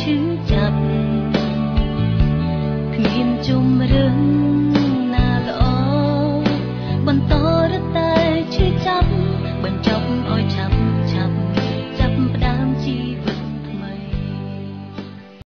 ជឿចាប់គ្មានជំរឿន